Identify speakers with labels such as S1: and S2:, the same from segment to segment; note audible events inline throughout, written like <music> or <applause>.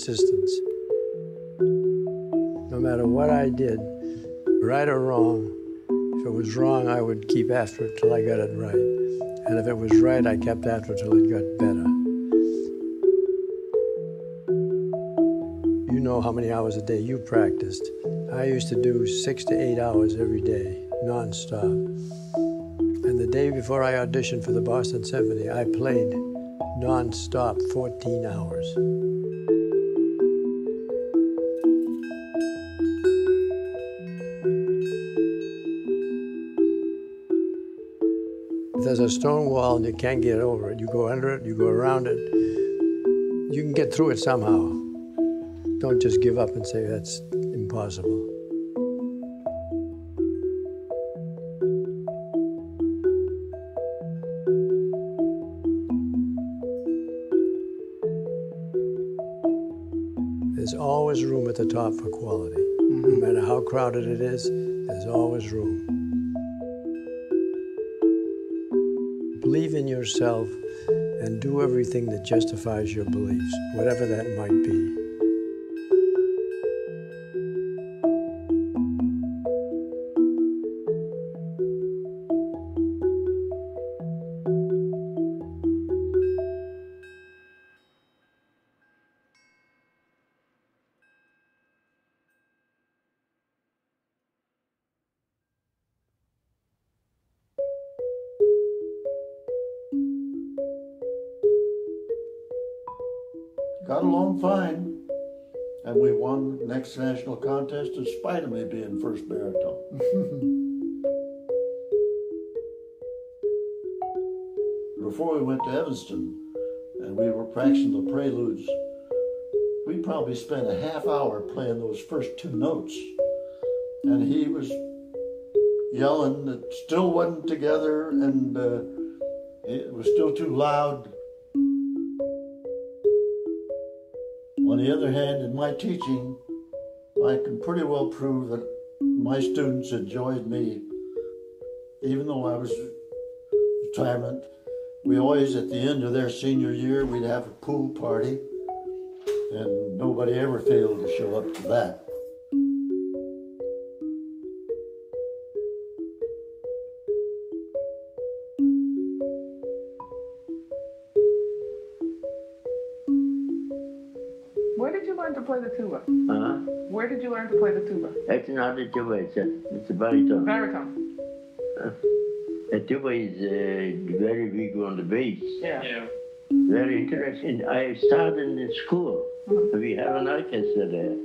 S1: persistence. No matter what I did, right or wrong, if it was wrong, I would keep after it till I got it right. And if it was right, I kept after it till it got better. You know how many hours a day you practiced. I used to do six to eight hours every day, nonstop. And the day before I auditioned for the Boston Symphony, I played nonstop 14 hours. A stone wall and you can't get over it, you go under it, you go around it, you can get through it somehow. Don't just give up and say that's impossible. There's always room at the top for quality. No mm-hmm. matter how crowded it is, there's always room. Believe in yourself and do everything that justifies your beliefs, whatever that might be.
S2: Got along fine. And we won the next national contest in spite of me being first baritone. <laughs> Before we went to Evanston and we were practicing the preludes, we probably spent a half hour playing those first two notes. And he was yelling that still wasn't together and uh, it was still too loud. On the other hand, in my teaching, I can pretty well prove that my students enjoyed me. Even though I was retirement, we always, at the end of their senior year, we'd have a pool party, and nobody ever failed to show up to that.
S3: Where did you learn to play the tuba?
S4: Huh?
S3: Where did you learn to play the tuba?
S4: It's not a tuba, it's a, it's a baritone.
S3: Baritone.
S4: A tuba is uh, very big on the bass.
S3: Yeah.
S4: Very interesting. I started in school.
S3: Mhm.
S4: We have an orchestra there.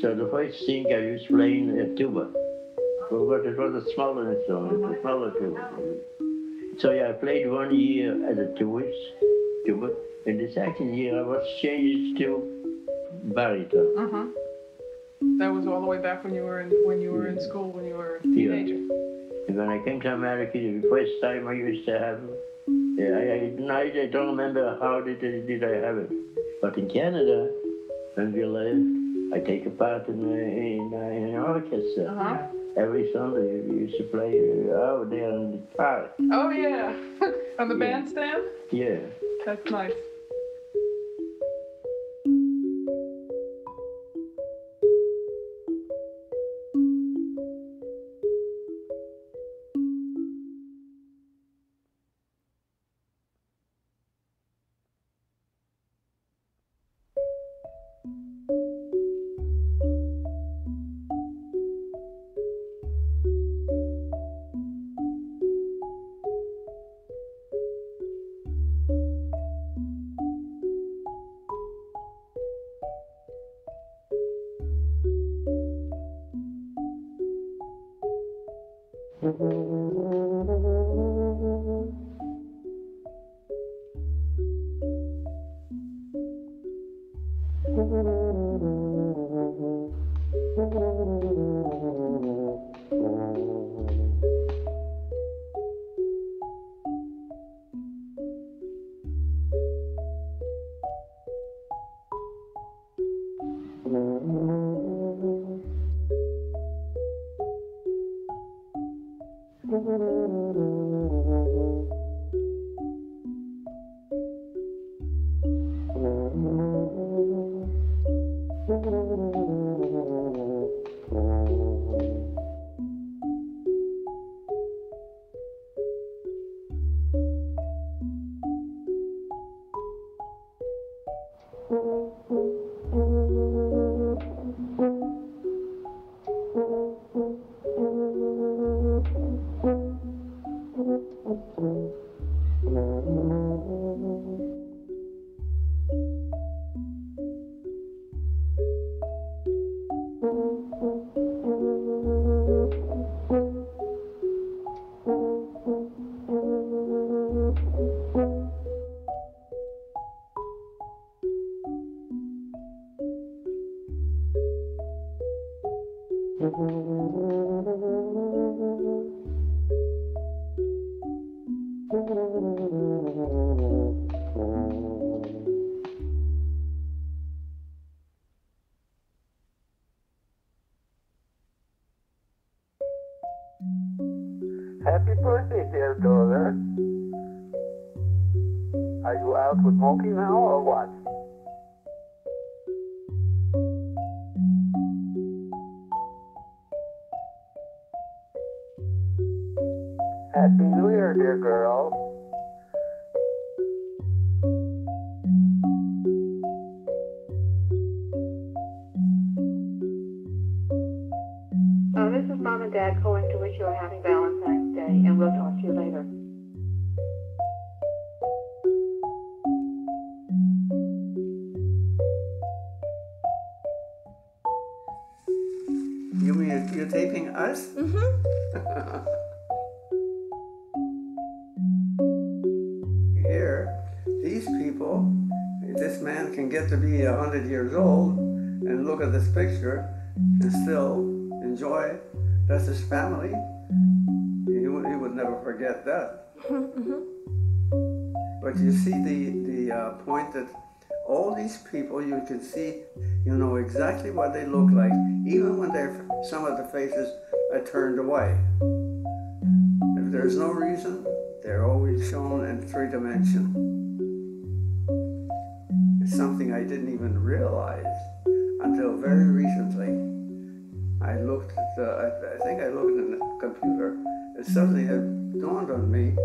S4: So the first thing I was playing a tuba. But it was a smaller instrument, a smaller tuba. So yeah, I played one year as a tubist, tuba. In the second year, I was changed to baritone.
S3: Mm-hmm. That was all the way back when you were in when you were in school when you were a
S4: Yeah.
S3: teenager.
S4: And when I came to America, the first time I used to have, yeah, I, I, I don't remember how did, did I have it. But in Canada, when we lived, I take a part in, in, uh, in an orchestra.
S3: Uh-huh.
S4: Every Sunday we used to play uh, out there in the park.
S3: Oh yeah. <laughs> On the
S4: Yeah.
S3: bandstand?
S4: Yeah.
S3: That's nice.
S5: Are you out with Monkey now or what? Happy New Year, dear girl.
S6: You
S7: mean you're, you're taping us? <laughs> Here, these people, this man can get to be a hundred years old and look at this picture and still enjoy. That's his family. He would, he would never forget that. But you see the, the uh, point that all these people, you can see, you know exactly what they look like, even when they're, some of the faces are turned away. If there's no reason, they're always shown in three dimension. It's something I didn't even realize until very recently. I looked at the, I, think I looked in the computer, and suddenly it dawned on me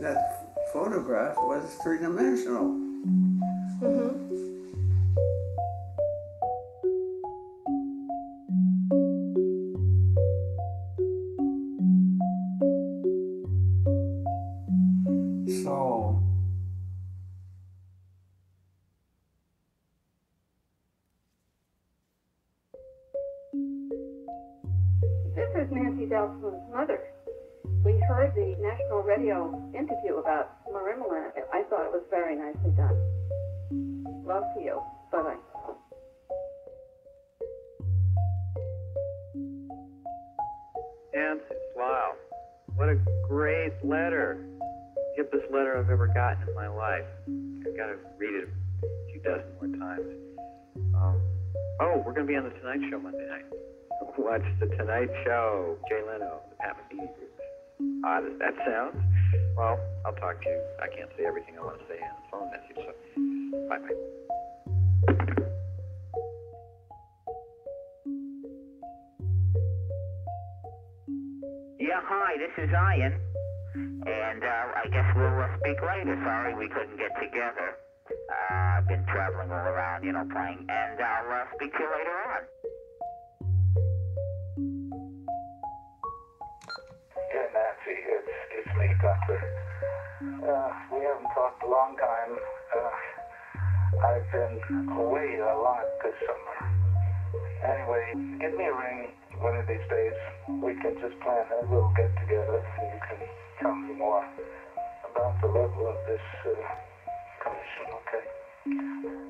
S7: that photograph was three dimensional. Mm-hmm. So,
S6: This is Nancy Zeltsman's mother. We heard the national radio interview about Marimba. I thought it was very nicely done. Love to you. Bye bye.
S8: Nancy, wow. What a great letter. Deepest letter I've ever gotten in my life. I've got to read it a few dozen more times. Um, oh, we're going to be on The Tonight Show Monday night. <laughs> Watch The Tonight Show, Jay Leno, the Pat Metheny group. Odd as that sounds. Well, I'll talk to you. I can't say everything I want to say in a phone message, so bye bye.
S9: Yeah, hi, this is Ian. And uh, I guess we'll uh, speak later. Sorry we couldn't get together. Uh, I've been traveling all around, you know, playing. And I'll uh, speak to you later on.
S5: Yeah, Nancy, it's, it's me, Doctor. Uh, we haven't talked a long time. Uh, I've been away a lot this summer. Anyway, give me a ring one of these days. We can just plan a little get together and you can tell me more about the level of this uh, commission, okay?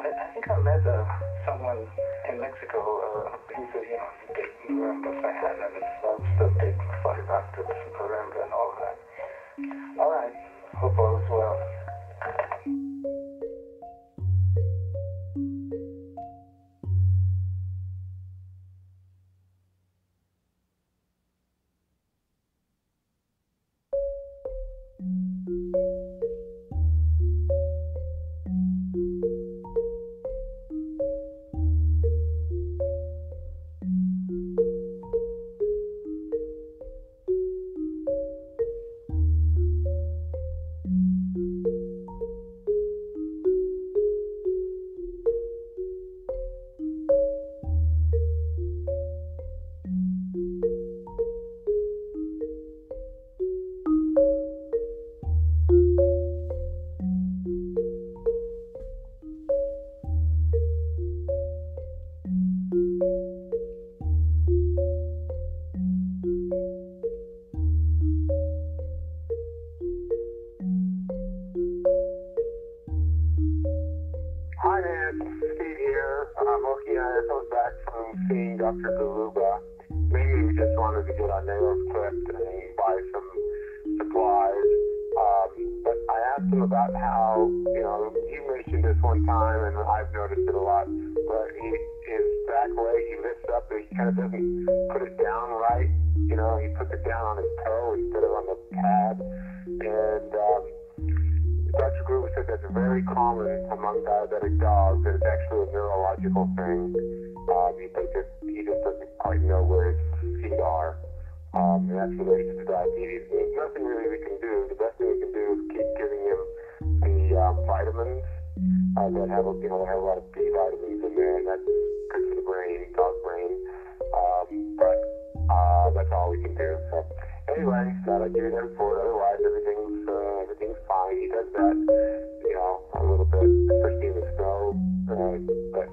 S5: I, I think I met uh, someone in Mexico. Uh, he's a you know, big Marimba fan and loves the big five octaves Marimba and all that.
S10: Are back from seeing Dr. Garuba. Maybe we just wanted to get our nails clipped and buy some supplies. Um, but I asked him about how, you know, you mentioned this one time, and I've noticed it a lot, but he, his back leg, he lifts up, but he kind of doesn't put it down right. You know, he puts it down on his toe instead of on the pad. And um, Dr. Gruber said that's very common among diabetic dogs, that it's actually a neurological thing. Um, he, just, he just doesn't quite know where his feet are. Um, and that's related to diabetes. There's nothing really we can do. The best thing we can do is keep giving him the um, vitamins uh, that have, a, you know, have a lot of B vitamins in there, and that's good for the brain, dog brain. Um, but uh, that's all we can do. So anyway, I'd give you that report. Otherwise, everything's uh, everything's fine. He does that, you know, a little bit, in the snow. Uh, but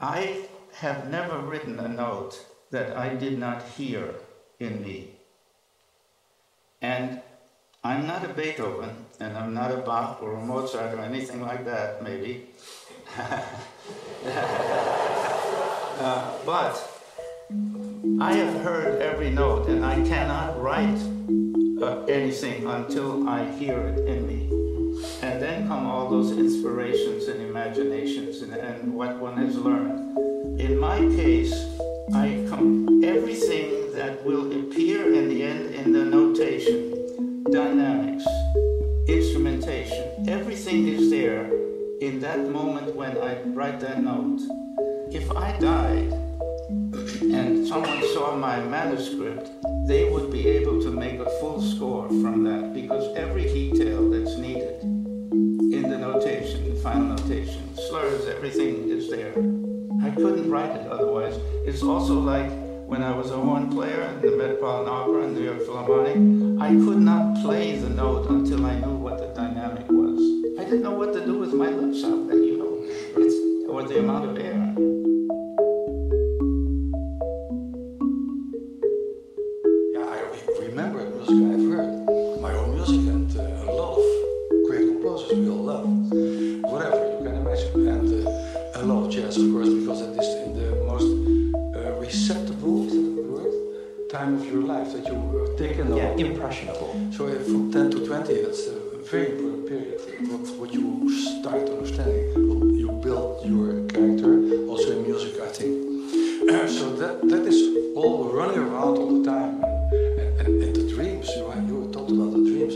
S11: I have never written a note that I did not hear in me. And I'm not a Beethoven, and I'm not a Bach or a Mozart or anything like that, maybe. <laughs> uh, but I have heard every note, and I cannot write uh, anything until I hear it in me. And then come all those inspirations and imaginations and, and what one has learned. In my case, I come everything that will appear in the end in the notation, dynamics, instrumentation, everything is there in that moment when I write that note. If I died and someone saw my manuscript, they would be able to make a full score from that because every detail that's needed in the notation, the final notation, slurs, everything is there. I couldn't write it otherwise. It's also like when I was a horn player in the Metropolitan Opera and the New York Philharmonic, I could not play the note until I knew what the dynamic was. I didn't know what to do with my lips out there, you know, it's, or the amount of air.
S12: Time of your life that you were taken
S13: Yeah, impressionable.
S12: So uh, from 10 to 20, that's a very important period. What, what you start understanding, you build your character, also in music, I think. <clears throat> so that that is all running around all the time. And, and, and the dreams, you, know, you talked about the dreams.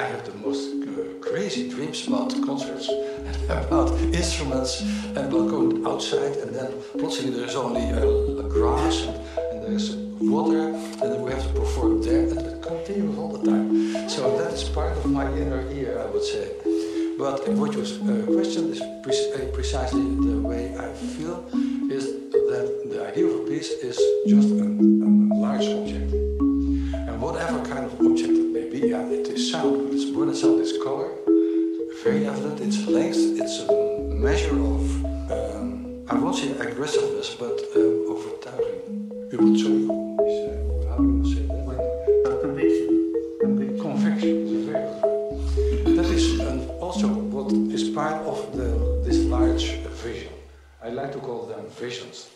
S12: I have the most uh, crazy dreams about concerts, <laughs> and about instruments, and about going outside, and then plötzlich there's only uh, grass and, continues all the time. So that is part of my inner ear, I would say. But what your uh, question is pre- uh, precisely the way I feel is that the idea of a piece is just a, a large object. And whatever kind of object it may be, yeah, it is sound, it's more than sound, it's color, very evident, it's length, it's a measure of, um, I won't say aggressiveness, but um, overtuiging. Überzeugung is, is part of the, this large vision. I like to call them visions.